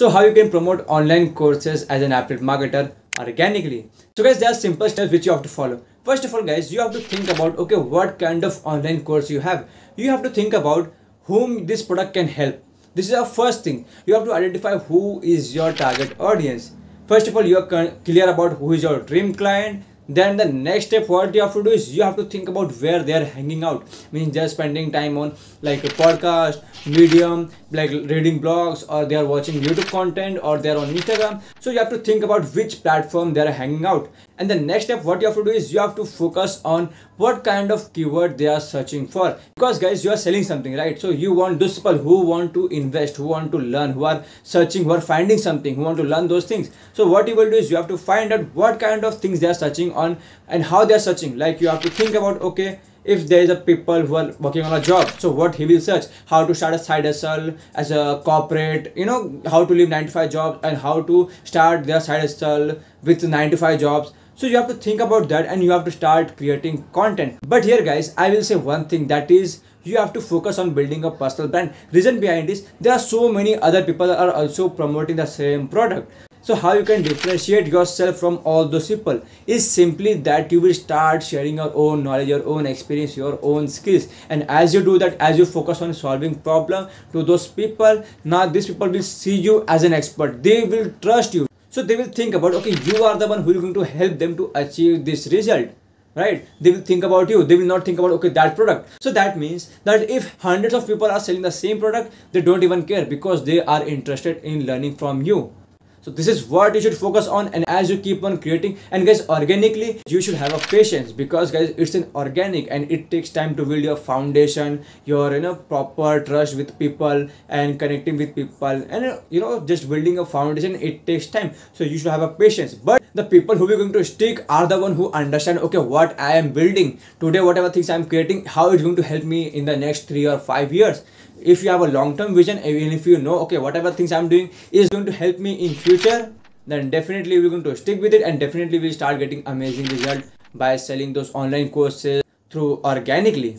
So how you can promote online courses as an affiliate marketer organically. So guys, there are simple steps which you have to follow. First of all guys, you have to think about okay what kind of online course you have. You have to think about whom this product can help. This is our first thing. You have to identify who is your target audience. First of all, you are clear about who is your dream client then the next step what you have to do is you have to think about where they are hanging out. Means they're spending time on like a podcast medium like reading blogs or they are watching youtube content or they're on instagram. So you have to think about which platform they're hanging out. And the next step what you have to do is you have to focus on what kind of keyword they are searching for. Because guys you are selling something right? So you want those people who want to invest who want to learn who are searching who are finding something who want to learn those things. So what you will do is you have to find out what kind of things they are searching on and how they are searching. Like you have to think about okay if there is a people who are working on a job so what he will search? How to start a side hustle as a corporate you know how to leave 95 jobs and how to start their side hustle with 95 jobs. So you have to think about that and you have to start creating content. But here guys i will say one thing that is you have to focus on building a personal brand. Reason behind this there are so many other people are also promoting the same product so how you can differentiate yourself from all those people is simply that you will start sharing your own knowledge, your own experience, your own skills. And as you do that, as you focus on solving problem to those people, now these people will see you as an expert. They will trust you. So they will think about, okay, you are the one who is going to help them to achieve this result right they will think about you they will not think about okay that product so that means that if hundreds of people are selling the same product they don't even care because they are interested in learning from you so this is what you should focus on and as you keep on creating and guys organically you should have a patience because guys it's an organic and it takes time to build your foundation your you know proper trust with people and connecting with people. And you know just building a foundation it takes time. So you should have a patience. But the people who are going to stick are the one who understand okay what i am building. Today whatever things i'm creating how it's going to help me in the next three or five years? If you have a long-term vision even if you know okay whatever things i'm doing is going to help me in future then definitely we're going to stick with it and definitely we'll start getting amazing result by selling those online courses through organically